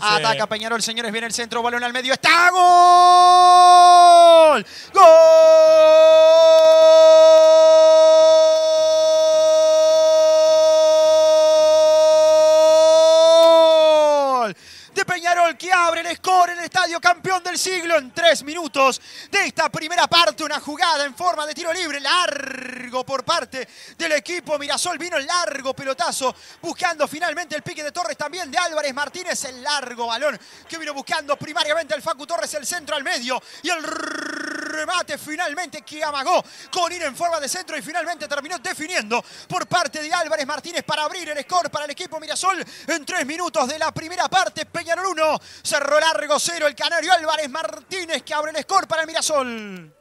Ataca Peñarol, señores, viene el centro, balón al medio, está gol. Gol abre el score en el estadio campeón del siglo en tres minutos de esta primera parte. Una jugada en forma de tiro libre largo por parte del equipo. Mirasol vino el largo pelotazo buscando finalmente el pique de Torres también de Álvarez Martínez. El largo balón que vino buscando primariamente el Facu Torres, el centro al medio y el remate finalmente que amagó con ir en forma de centro y finalmente terminó definiendo por parte de Álvarez Martínez para abrir el score para el equipo Mirasol en tres minutos de la primera parte. Peñarol 1, cerró largo 0 el canario Álvarez Martínez que abre el score para el Mirasol.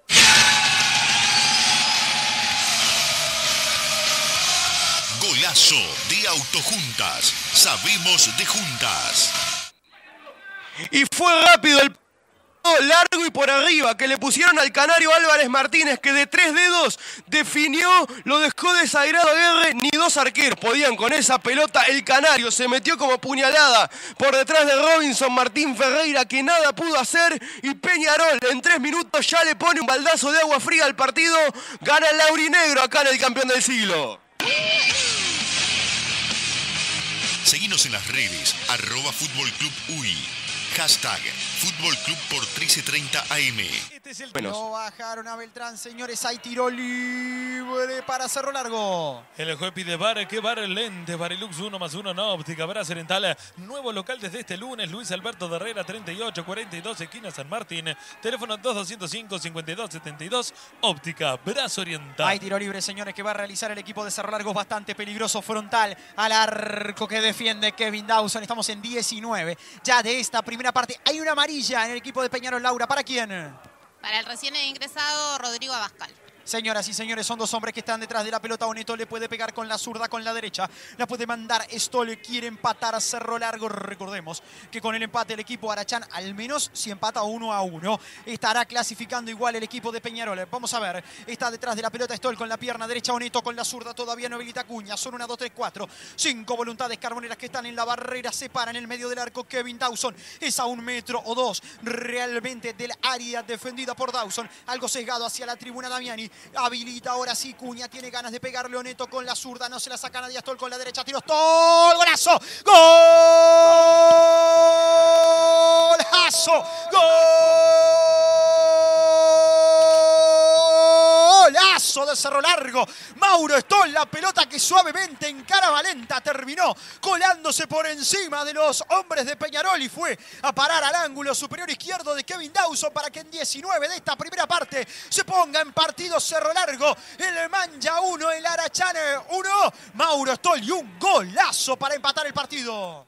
Golazo de Autojuntas. Sabemos de juntas. Y fue rápido el largo y por arriba que le pusieron al canario Álvarez Martínez que de tres dedos definió, lo dejó desairado Guerre, ni dos arqueros podían con esa pelota, el canario se metió como puñalada por detrás de Robinson Martín Ferreira que nada pudo hacer y Peñarol en tres minutos ya le pone un baldazo de agua fría al partido, gana el Laurinegro acá en el campeón del siglo. Seguinos en las redes, arroba Fútbol Club. Hashtag Fútbol Club por 1330 AM. Este es el tiro, bajaron a Beltrán, señores, hay tiro libre para Cerro Largo. El juez pide bar, que bar lente, Barilux 1 más 1 no óptica, Brazo Oriental, nuevo local desde este lunes, Luis Alberto de Herrera 38, 42, esquina San Martín, teléfono 2205 5272, óptica, Brazo Oriental. Hay tiro libre, señores, que va a realizar el equipo de Cerro Largo, bastante peligroso, frontal al arco que defiende Kevin Dawson, estamos en 19 ya de esta primera parte. Hay una amarilla en el equipo de Peñarol. Laura, ¿para quién? Para el recién ingresado Rodrigo Abascal. Señoras y señores, son dos hombres que están detrás de la pelota. Oneto le puede pegar con la zurda, con la derecha. La puede mandar. Stoll quiere empatar a Cerro Largo. Recordemos que con el empate el equipo Arachán, al menos si empata uno a uno, estará clasificando igual el equipo de Peñarol. Vamos a ver. Está detrás de la pelota Stoll con la pierna derecha. Oneto con la zurda. Todavía no habilita Cuña. Son una, dos, tres, cuatro. Cinco voluntades carboneras que están en la barrera. Se para en el medio del arco Kevin Dawson. Es a un metro o dos realmente del área defendida por Dawson. Algo sesgado hacia la tribuna Damiani. Habilita ahora sí Cuña. Tiene ganas de pegar Leoneto con la zurda. No se la saca nadie. Stoll con la derecha. Tiro Stoll. Golazo. Golazo. De Cerro Largo. Mauro Stoll. La pelota que suavemente en cara valenta terminó colándose por encima de los hombres de Peñarol y fue a parar al ángulo superior izquierdo de Kevin Dawson para que en 19 de esta primera parte se ponga en partido Cerro Largo. El Manja 1, el Arachane 1. Mauro Stoll y un golazo para empatar el partido.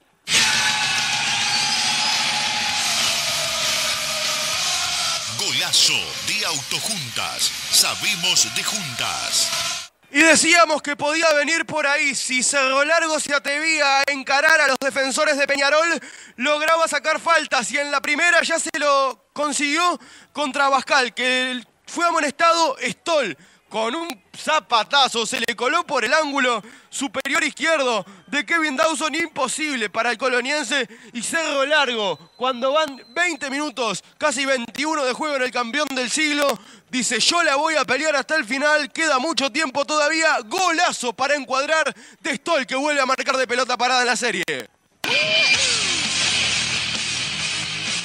Golazo de Autojuntas. Sabemos de juntas. Y decíamos que podía venir por ahí. Si Cerro Largo se atrevía a encarar a los defensores de Peñarol, lograba sacar faltas. Y en la primera ya se lo consiguió contra Bascal, que fue amonestado Stoll. Con un zapatazo se le coló por el ángulo superior izquierdo de Kevin Dawson. Imposible para el coloniense y Cerro Largo. Cuando van 20 minutos, casi 21 de juego en el campeón del siglo, dice yo la voy a pelear hasta el final. Queda mucho tiempo todavía. Golazo para encuadrar de Stoll que vuelve a marcar de pelota parada en la serie.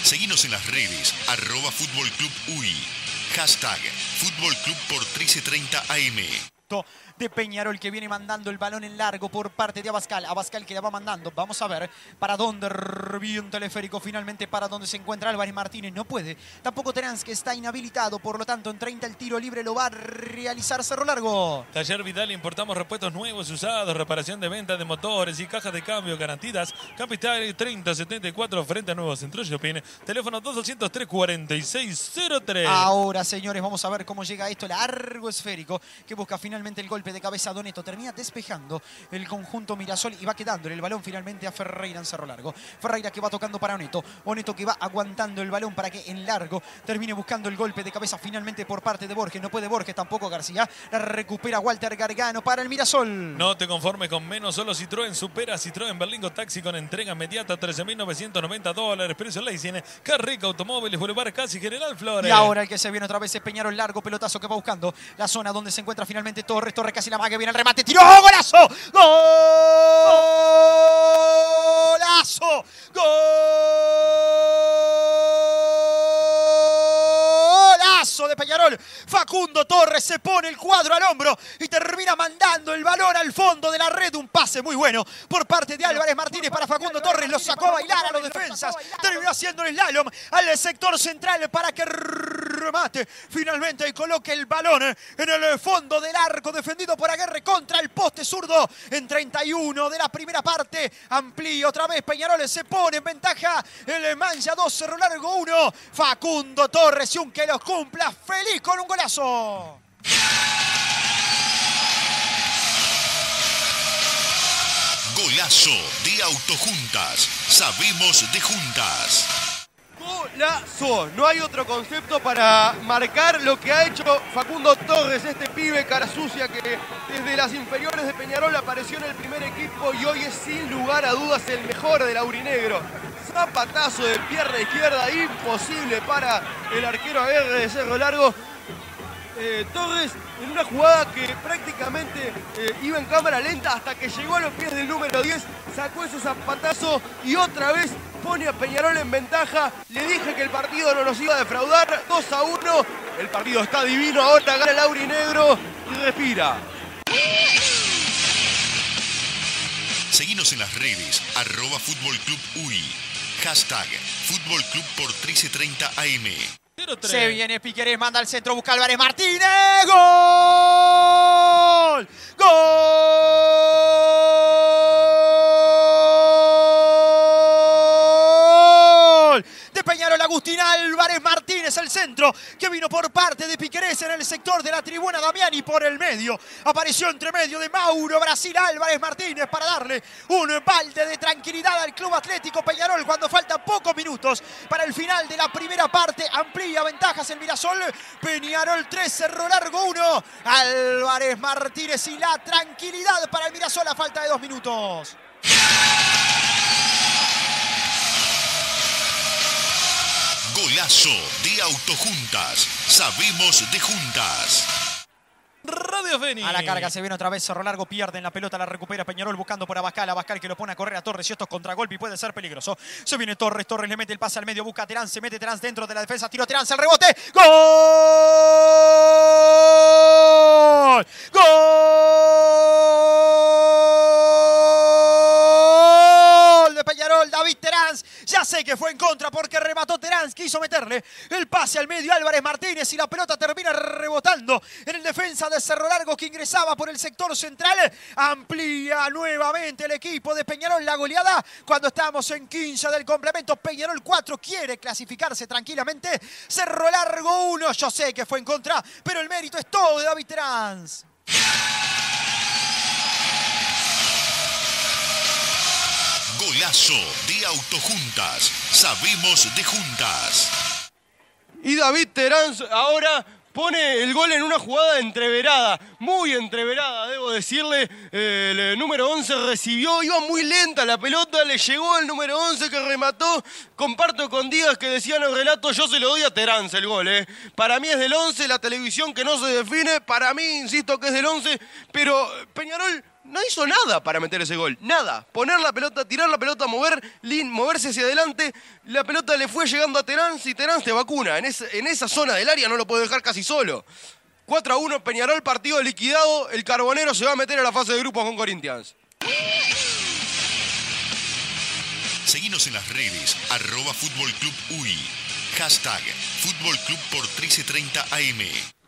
Seguinos en las redes, arroba Fútbol Club. Hashtag Fútbol Club por 1330 AM. De Peñarol que viene mandando el balón en largo por parte de Abascal. Abascal que la va mandando. Vamos a ver para dónde revive un teleférico finalmente para dónde se encuentra Álvarez Martínez. No puede. Tampoco Terán que está inhabilitado. Por lo tanto, en 30 el tiro libre lo va a realizar Cerro Largo. Taller Vidal, importamos repuestos nuevos usados, reparación de venta de motores y cajas de cambio garantidas. Capital 3074 frente a Nuevo Centro Shopping. Teléfono 2200 346 03. Ahora, señores, vamos a ver cómo llega esto. Largo esférico que busca finalmente finalmente el golpe de cabeza Doneto. Termina despejando el conjunto Mirasol y va quedándole el balón finalmente a Ferreira en cerro largo. Ferreira que va tocando para Oneto. Oneto que va aguantando el balón para que en largo termine buscando el golpe de cabeza finalmente por parte de Borges. No puede Borges, tampoco García. La recupera Walter Gargano para el Mirasol. No te conformes con menos, solo Citroën supera Citroën Berlingo Taxi con entrega inmediata 13.990 dólares. Precio Leasing, Carrica Automóviles, Boulevard Casi General Flores. Y ahora el que se viene otra vez es Peñarol, largo pelotazo que va buscando la zona donde se encuentra finalmente Torres. Torres casi la maga, viene el remate, tiró, golazo. Golazo. Golazo de Peñarol. Facundo Torres se pone el cuadro al hombro y termina mandando el balón al fondo de la red. Un pase muy bueno por parte de Álvarez Martínez para Facundo Torres. Lo sacó a bailar a los defensas. Terminó haciendo el slalom al sector central para que remate finalmente y coloque el balón en el fondo del arco defendido por Aguerre contra el poste zurdo en 31 de la primera parte. Amplía otra vez Peñarol se pone en ventaja el Mancha 2, Cerro Largo 1. Facundo Torres y un que los cumpla feliz con un golazo. Golazo de Autojuntas. Sabemos de juntas. Golazo. No hay otro concepto para marcar lo que ha hecho Facundo Torres, este pibe cara sucia que desde las inferiores de Peñarol apareció en el primer equipo y hoy es sin lugar a dudas el mejor del aurinegro. Zapatazo de pierna izquierda, imposible para el arquero Aguerre de Cerro Largo. Eh, Torres en una jugada que prácticamente eh, iba en cámara lenta hasta que llegó a los pies del número 10, sacó ese zapatazo y otra vez pone a Peñarol en ventaja. Le dije que el partido no nos iba a defraudar, 2 a 1. El partido está divino, ahora gana el Aurinegro y respira. Seguinos en las redes, arroba Fútbol Club UI. Hashtag Fútbol Club por 1330 AM. 0-3. Se viene Piquerés, manda al centro, busca Álvarez Martínez. ¡Gol! ¡Gol! De Peñarol Agustín Álvarez Martínez, el centro que vino por parte de Piquerés en el sector de la tribuna Damiani por el medio. Apareció entre medio de Mauro Brasil Álvarez Martínez para darle un balde de tranquilidad al Club Atlético Peñarol cuando faltan pocos minutos para el final de la primera parte. Amplía ventajas el Mirasol. Peñarol 3, Cerro Largo 1. Álvarez Martínez y la tranquilidad para el Mirasol a falta de dos minutos. Golazo de Autojuntas. Sabemos de juntas. Radio Fénix. A la carga se viene otra vez Cerro Largo, pierde en la pelota, la recupera Peñarol buscando por Abascal, Abascal que lo pone a correr a Torres y esto es contragolpe y puede ser peligroso. Se viene Torres, Torres le mete el pase al medio, busca a Terán, se mete Terán dentro de la defensa, tiro Terán, el rebote, ¡Gol! ¡Gol! David Terán, ya sé que fue en contra porque remató Terán, quiso meterle el pase al medio Álvarez Martínez y la pelota termina rebotando en el defensa de Cerro Largo que ingresaba por el sector central. Amplía nuevamente el equipo de Peñarol la goleada cuando estamos en 15 del complemento. Peñarol 4 quiere clasificarse tranquilamente. Cerro Largo 1, yo sé que fue en contra, pero el mérito es todo de David Terán. Golazo de Autojuntas. Sabemos de juntas. Y David Terán ahora pone el gol en una jugada entreverada, muy entreverada, debo decirle. El eh, número 11 recibió, iba muy lenta la pelota, le llegó el número 11 que remató. Comparto con Díaz que decían el relato, yo se lo doy a Terán el gol. eh. Para mí es del 11, la televisión que no se define, para mí insisto que es del 11, pero Peñarol no hizo nada para meter ese gol, nada. Poner la pelota, tirar la pelota, mover, lin- moverse hacia adelante. La pelota le fue llegando a Terán y Terán te vacuna. En, esa zona del área no lo puede dejar casi solo. 4 a 1, Peñarol, partido liquidado. El Carbonero se va a meter a la fase de grupos con Corinthians. Seguinos en las redes, arroba Fútbol Club UI. Hashtag Fútbol Club por 1330 AM.